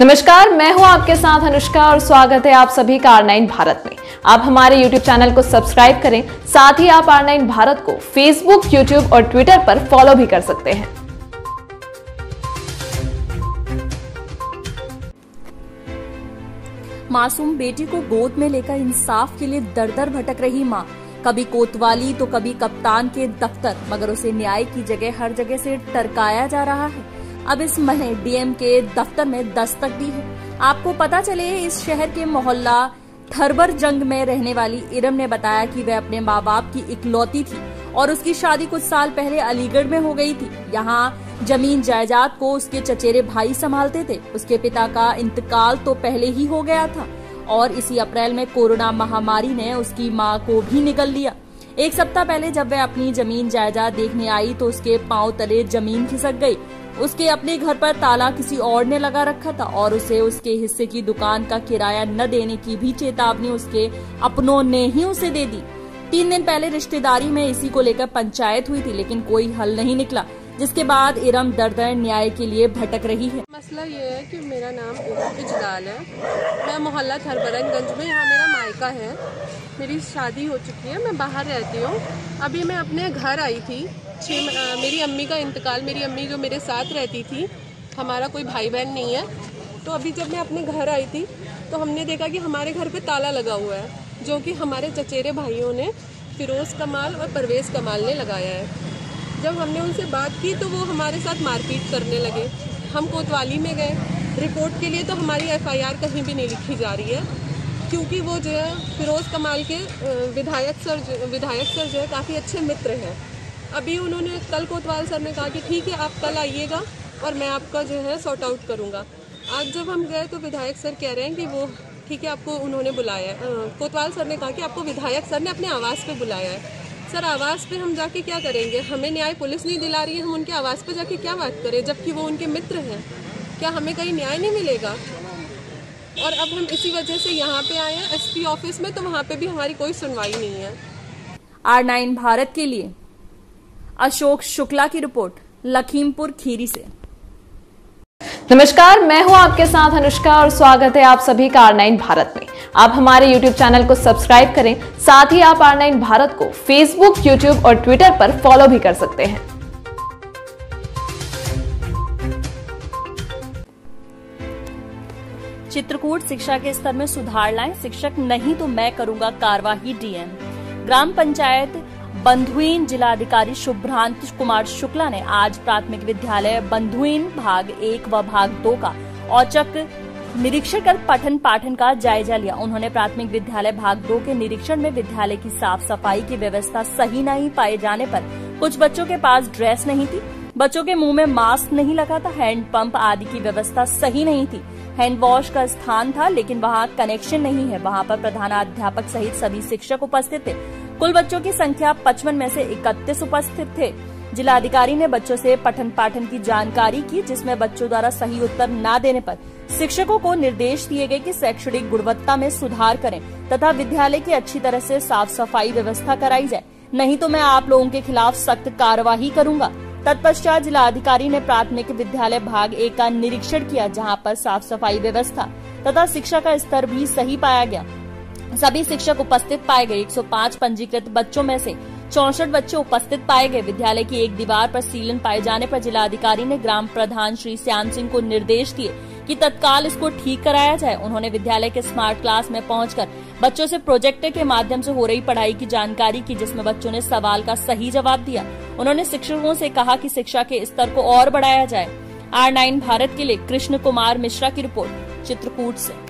नमस्कार मैं हूँ आपके साथ अनुष्का और स्वागत है आप सभी का आर नाइन भारत में। आप हमारे YouTube चैनल को सब्सक्राइब करें साथ ही आप आर नाइन भारत को Facebook, YouTube और Twitter पर फॉलो भी कर सकते हैं। मासूम बेटी को गोद में लेकर इंसाफ के लिए दर दर भटक रही माँ। कभी कोतवाली तो कभी कप्तान के दफ्तर मगर उसे न्याय की जगह हर जगह से टरकाया जा रहा है। अब इस महीने डीएम के दफ्तर में दस्तक दी है। आपको पता चले इस शहर के मोहल्ला थरबर जंग में रहने वाली इरम ने बताया कि वह अपने माँ बाप की इकलौती थी और उसकी शादी कुछ साल पहले अलीगढ़ में हो गई थी। यहाँ ज़मीन जायदाद को उसके चचेरे भाई संभालते थे। उसके पिता का इंतकाल तो पहले ही हो गया था और इसी अप्रैल में कोरोना महामारी ने उसकी माँ को भी निकल लिया। एक सप्ताह पहले जब वह अपनी ज़मीन जायदाद देखने आई तो उसके पाँव तले ज़मीन खिसक गई। उसके अपने घर पर ताला किसी और ने लगा रखा था और उसे उसके हिस्से की दुकान का किराया न देने की भी चेतावनी उसके अपनों ने ही उसे दे दी। तीन दिन पहले रिश्तेदारी में इसी को लेकर पंचायत हुई थी, लेकिन कोई हल नहीं निकला, जिसके बाद इरम दर दर न्याय के लिए भटक रही है। मसला ये है कि मेरा नाम इरम इजलाल है। मैं मोहल्ला थरबरनगंज में, यहाँ मेरा मायका है। मेरी शादी हो चुकी है, मैं बाहर रहती हूँ। अभी मैं अपने घर आई थी। छः मेरी अम्मी का इंतकाल, मेरी अम्मी जो मेरे साथ रहती थी, हमारा कोई भाई बहन नहीं है। तो अभी जब मैं अपने घर आई थी तो हमने देखा कि हमारे घर पे ताला लगा हुआ है, जो कि हमारे चचेरे भाइयों ने फिरोज़ कमाल और परवेज़ कमाल ने लगाया है। जब हमने उनसे बात की तो वो हमारे साथ मारपीट करने लगे। हम कोतवाली में गए। रिपोर्ट के लिए तो हमारी एफआईआर कहीं भी नहीं लिखी जा रही है, क्योंकि वो जो है, फिरोज़ कमाल के विधायक सर विधायक सर जो है, काफ़ी अच्छे मित्र हैं। अभी उन्होंने कल कोतवाल सर ने कहा कि ठीक है, आप कल आइएगा और मैं आपका जो है सॉर्ट आउट करूँगा। आज जब हम गए तो विधायक सर कह रहे हैं कि वो ठीक है, आपको उन्होंने बुलाया है। कोतवाल सर ने कहा कि आपको विधायक सर ने अपने आवास पे बुलाया है। सर, आवास पे हम जाके क्या करेंगे? हमें न्याय पुलिस नहीं दिला रही है, हम उनके आवास पे जाके क्या बात करें, जबकि वो उनके मित्र हैं। क्या हमें कहीं न्याय नहीं मिलेगा? और अब हम इसी वजह से यहाँ पे आए हैं एसपी ऑफ़िस में तो वहाँ पे भी हमारी कोई सुनवाई नहीं है। आर नाइन भारत के लिए अशोक शुक्ला की रिपोर्ट लखीमपुर खीरी से। नमस्कार मैं हूँ आपके साथ अनुष्का और स्वागत है आप सभी का आर नाइन भारत में। आप हमारे YouTube चैनल को सब्सक्राइब करें साथ ही आप आर नाइन भारत को Facebook, YouTube और Twitter पर फॉलो भी कर सकते हैं। चित्रकूट शिक्षा के स्तर में सुधार लाएँ शिक्षक नहीं तो मैं करूँगा कार्यवाही डीएम ग्राम पंचायत बंधुइन जिलाधिकारी शुभ्रांत कुमार शुक्ला ने आज प्राथमिक विद्यालय बंधुइन भाग एक व भाग दो का औचक निरीक्षण कर पठन पाठन का जायजा लिया। उन्होंने प्राथमिक विद्यालय भाग दो के निरीक्षण में विद्यालय की साफ़ सफ़ाई की व्यवस्था सही नहीं पाए जाने पर कुछ बच्चों के पास ड्रेस नहीं थी। बच्चों के मुँह में मास्क नहीं लगा था, हैंड पंप आदि की व्यवस्था सही नहीं थी। हैंड वॉश का स्थान था, लेकिन वहाँ कनेक्शन नहीं है। वहाँ पर प्रधानाध्यापक सहित सभी शिक्षक उपस्थित थे। कुल बच्चों की संख्या पचपन में से इकतीस उपस्थित थे। जिलाधिकारी ने बच्चों से पठन पाठन की जानकारी की, जिसमें बच्चों द्वारा सही उत्तर न देने पर शिक्षकों को निर्देश दिए गए कि शैक्षणिक गुणवत्ता में सुधार करें तथा विद्यालय की अच्छी तरह से साफ़ सफ़ाई व्यवस्था कराई जाए। नहीं तो मैं आप लोगों के खिलाफ सख्त कार्यवाही करूँगा। तत्पश्चात जिलाधिकारी ने प्राथमिक विद्यालय भाग एक का निरीक्षण किया, जहाँ पर साफ़ सफ़ाई व्यवस्था तथा शिक्षा का स्तर भी सही पाया गया। सभी शिक्षक उपस्थित पाए गए। 105 पंजीकृत बच्चों में से चौसठ बच्चे उपस्थित पाए गए। विद्यालय की एक दीवार पर सीलन पाए जाने पर जिलाधिकारी ने ग्राम प्रधान श्री श्याम सिंह को निर्देश दिए कि तत्काल इसको ठीक कराया जाए। उन्होंने विद्यालय के स्मार्ट क्लास में पहुंचकर बच्चों से प्रोजेक्टर के माध्यम से हो रही पढ़ाई की जानकारी की, जिसमें बच्चों ने सवाल का सही जवाब दिया। उन्होंने शिक्षकों से कहा कि शिक्षा के स्तर को और बढ़ाया जाए। आर नाइन भारत के लिए कृष्ण कुमार मिश्रा की रिपोर्ट, चित्रकूट से।